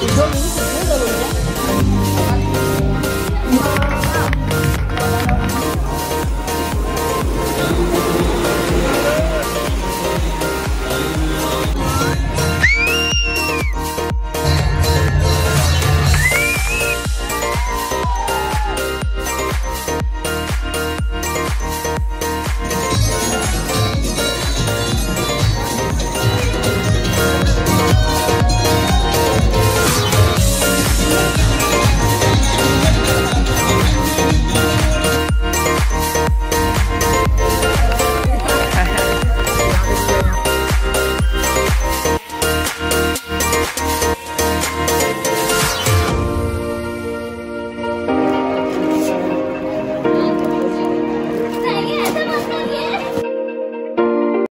你说